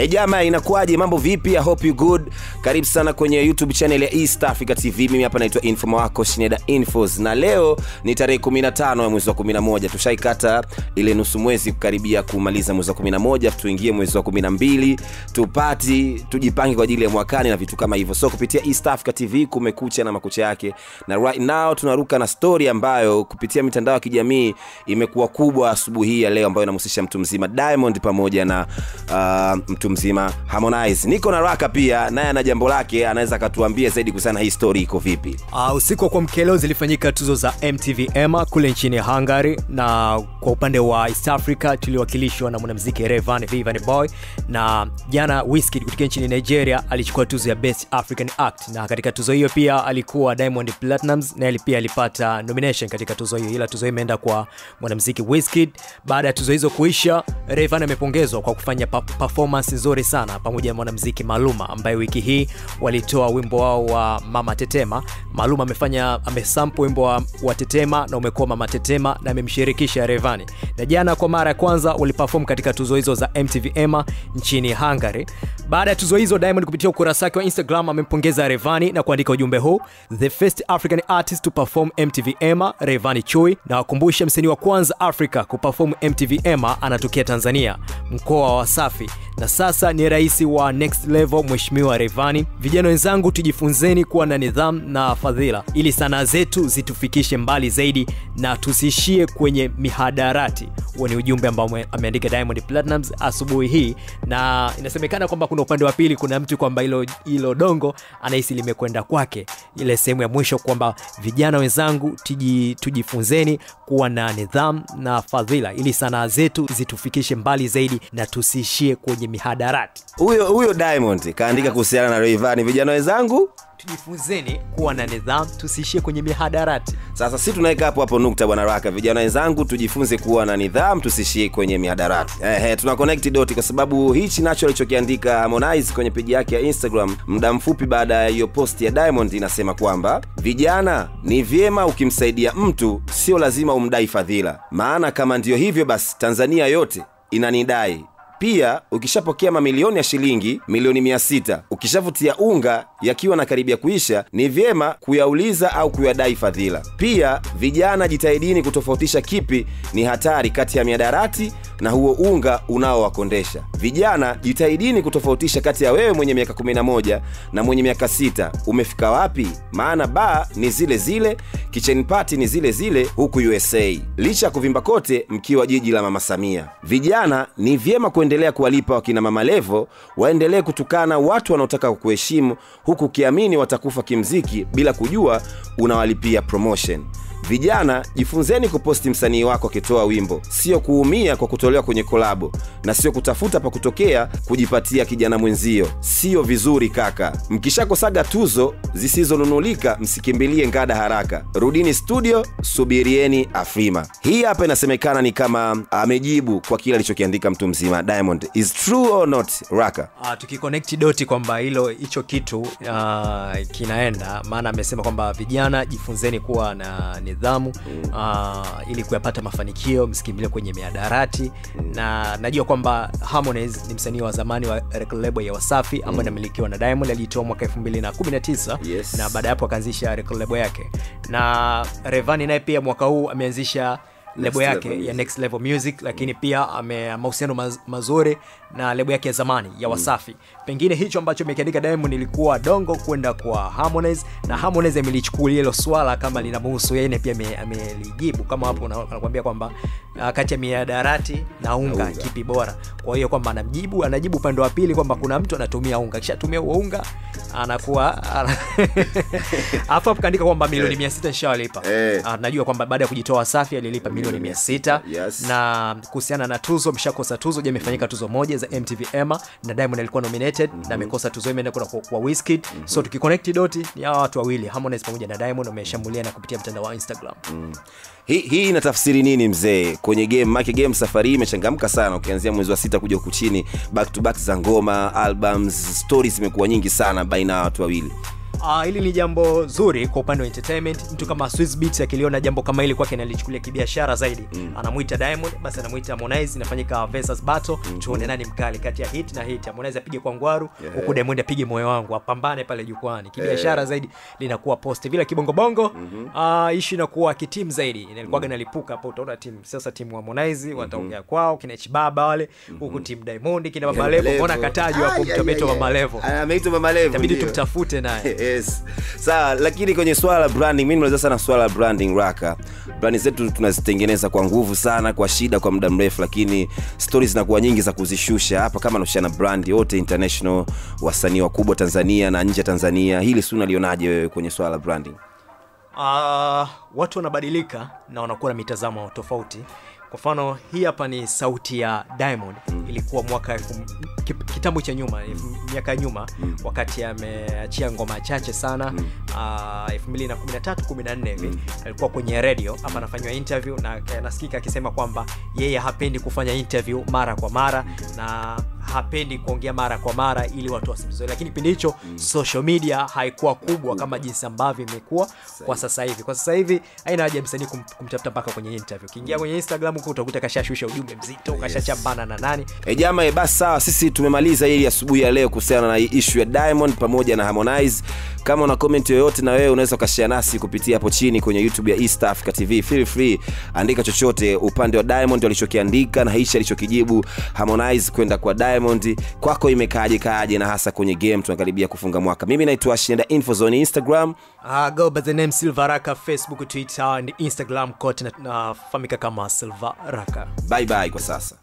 E jama, inakuwaje? Mambo vipi? I hope you good. Karibu sana kwenye YouTube channel ya East Africa TV. Mimi hapa naitwa Info wako Shineda Infos, na leo ni tarehe 15 ya mwezi wa 11. Tushaikata ile nusu mwezi kukaribia kumaliza mwezi wa 11, tuingie mwezi wa 12, tupati tujipange kwa ajili ya mwakani na vitu kama hivyo. So kupitia East Africa TV kumekucha na makucha yake, na right now tunaruka na story ambayo kupitia mitandao ya kijamii imekuwa kubwa asubuhi ya leo, ambayo inamhusisha mtu mzima Diamond pamoja na uh, mtu mzima Harmonize. Niko na Raka pia naye ana jambo lake, anaweza akatuambia zaidi kuhusiana hii story iko vipi. Uh, usiku wa kuamkia leo zilifanyika tuzo za MTV EMA kule nchini Hungary, na kwa upande wa East Africa tuliwakilishwa na mwanamziki revan vivan Boy, na jana Wizkid kutoka nchini Nigeria alichukua tuzo ya Best African Act, na katika tuzo hiyo pia alikuwa Diamond platinums naye pia alipata nomination katika tuzo hiyo, ila tuzo hiyo imeenda kwa mwanamuziki wiskid Baada ya tuzo hizo kuisha, revan amepongezwa kwa kufanya performance nzuri sana pamoja na mwanamuziki Maluma ambaye wiki hii walitoa wimbo wao wa Mama Tetema. Maluma amefanya amesample wimbo wa, wa Tetema na umekuwa Mama Tetema na amemshirikisha Revani, Na jana kwa mara ya kwanza waliperform katika tuzo hizo za MTV EMA nchini Hungary. Baada ya tuzo hizo, Diamond kupitia ukurasa wake wa Instagram amempongeza Revani na kuandika ujumbe huu: the first African artist to perform MTV EMA, Rayvanny Chui, na wakumbusha msanii wa kwanza Afrika kuperform MTV EMA anatokea Tanzania, mkoa wa Wasafi na sasa ni rais wa Next Level Mheshimiwa Revani. Vijana wenzangu, tujifunzeni kuwa na nidhamu na fadhila ili sanaa zetu zitufikishe mbali zaidi na tusiishie kwenye mihadarati. Huo ni ujumbe ambao ameandika Diamond Platnumz asubuhi hii, na inasemekana kwamba kuna upande wa pili, kuna mtu kwamba hilo hilo dongo anahisi limekwenda kwake, ile sehemu ya mwisho kwamba vijana wenzangu, tuji, tujifunzeni kuwa na nidhamu na fadhila ili sanaa zetu zitufikishe mbali zaidi na tusiishie kwenye mihadarati. Huyo huyo Diamond kaandika kuhusiana na Rayvanny, vijana wenzangu tujifunzeni kuwa na nidhamu tusiishie kwenye mihadarati. Sasa si tunaweka hapo hapo nukta, bwana Raka. Vijana wenzangu, tujifunze kuwa na nidhamu, tusiishie kwenye mihadarati. Tuna connect kwa sababu hichi nacho alichokiandika Harmonize kwenye peji yake ya Instagram muda mfupi baada ya hiyo post ya Diamond inasema kwamba vijana, ni vyema ukimsaidia mtu, sio lazima umdai fadhila, maana kama ndiyo hivyo basi Tanzania yote inanidai pia ukishapokea mamilioni ya shilingi milioni mia sita ukishavutia unga yakiwa na karibia kuisha, ni vyema kuyauliza au kuyadai fadhila. Pia vijana, jitahidini kutofautisha kipi ni hatari kati ya miadarati na huo unga unaowakondesha. Vijana, jitahidini kutofautisha kati ya wewe mwenye miaka 11 na mwenye miaka sita. Umefika wapi? Maana baa ni zile zile, kitchen party ni zile zile huku USA, licha ya kuvimba kote mkiwa jiji la Mama Samia. Vijana, ni vyema kuendelea kuwalipa wakina Mama Levo waendelee kutukana watu wanaotaka kukuheshimu huku ukiamini watakufa kimziki bila kujua unawalipia promotion. Vijana, jifunzeni kuposti msanii wako akitoa wimbo, sio kuumia kwa kutolewa kwenye kolabo, na sio kutafuta pa kutokea kujipatia kijana mwenzio. Sio vizuri kaka. Mkishakosaga tuzo zisizonunulika, msikimbilie ngada haraka, rudini studio, subirieni Afrima. Hii hapa inasemekana ni kama amejibu kwa kile alichokiandika mtu mzima Diamond. Is true or not, Raka? Uh, doti kwamba hilo hicho kitu uh, kinaenda maana amesema kwamba vijana jifunzeni kuwa na nidhamu mm. uh, ili kuyapata mafanikio, msikimbilie kwenye miadarati mm. na najua kwamba Harmonize ni msanii wa zamani wa record label ya Wasafi ambayo inamilikiwa na Diamond, aliitoa mwaka 2019 Yes. na baada ya hapo akaanzisha record label yake, na Rayvanny naye pia mwaka huu ameanzisha lebo yake Level ya. Next Level Music, lakini pia ame mahusiano maz, mazuri na lebo yake ya zamani ya Wasafi. Pengine hicho ambacho amekiandika Diamond ilikuwa dongo kwenda kwa Harmonize, na Harmonize amelichukulia hilo swala kama linamhusu yeye, pia amelijibu kama hapo na- anakuambia kwamba uh, kati ya miadarati na unga, unga. kipi bora. Kwa hiyo kwamba anamjibu anajibu upande wa pili kwamba kuna mtu anatumia unga, kisha tumia huo unga anakuwa ana- alafu kaandika kwamba milioni 600 nishawalipa. Eh. Ah, kwamba baada ya kujitoa Wasafi alilipa milioni 600 Yes. na kuhusiana na tuzo ameshakosa tuzo je imefanyika tuzo moja za mtv ema na diamond alikuwa nominated na amekosa tuzo. Imeenda kuna kwa, kwa Wizkid. So tukiconnect doti ni hawa watu wawili harmonize pamoja na diamond wameshambulia na kupitia mtandao wa instagram. Mm. hii hii inatafsiri nini mzee? Kwenye game make game safari imechangamka sana ukianzia mwezi wa sita kuja huku chini back to back za ngoma albums stories zimekuwa nyingi sana baina ya watu wawili Uh, hili ni jambo zuri kwa upande wa entertainment. Mtu kama Swizz Beatz akiliona jambo kama hili kwake nalichukulia kibiashara zaidi. Mm. anamwita diamond basi anamwita harmonize inafanyika versus battle. Mm-hmm. tuone nani mkali kati ya hit na hit. Harmonize apige kwa ngwaru Yeah. huku diamond apige moyo wangu apambane pale jukwani. Kibiashara yeah. zaidi linakuwa post. Vile kibongobongo mm-hmm. uh, ishi inakuwa kitim zaidi. Inalikuwa mm. nalipuka hapo utaona timu sasa timu harmonize wataongea kwao kina chibaba wale huku timu diamond kina baba levo mbona katajwa hapo wa mama levo? Ameitwa mama levo itabidi tumtafute naye yes. Sawa lakini kwenye swala la branding mi nimaliza sana swala la branding raka. Brandi zetu tunazitengeneza kwa nguvu sana kwa shida kwa muda mrefu lakini stori zinakuwa nyingi za kuzishusha. Hapa kama nahusiana brandi wote international wasanii wakubwa tanzania na nje ya tanzania. Hili si unalionaje wewe kwenye swala la branding? Uh, watu wanabadilika na wanakuwa na mitazamo tofauti kwa mfano hii hapa ni sauti ya diamond mm. ilikuwa mwaka kitambo cha nyuma miaka nyuma mm. wakati ameachia ngoma chache sana mm. uh, 2013 14 hivi mm. alikuwa kwenye radio hapa anafanyiwa interview na anasikika akisema kwamba yeye hapendi kufanya interview mara kwa mara na hapendi kuongea mara kwa mara ili watu wasimzoe lakini kipindi hicho mm. social media haikuwa kubwa kama jinsi ambavyo imekuwa kwa sasa hivi kwa sasa hivi haina haja msanii kum, kumtafuta mpaka kwenye interview ukiingia kwenye instagram huko utakuta kashashusha ujumbe mzito kashachambana na nani E jama, e basi sawa, sisi tumemaliza ili asubuhi ya leo kuhusiana na ishu ya Diamond pamoja na Harmonize. Kama una comment yoyote na wewe unaweza ukashare nasi kupitia hapo chini kwenye YouTube ya East Africa TV. Feel free, andika chochote upande wa Diamond walichokiandika na hichi alichokijibu Harmonize kwenda kwa Diamond. Kwako imekaaje kaaje, na hasa kwenye game tunakaribia kufunga mwaka. Mimi naitwa Shinda Infozone Instagram. uh, go by the name silva raka facebook twitter and instagram kote nafahamika kama silva raka Bye bye kwa sasa.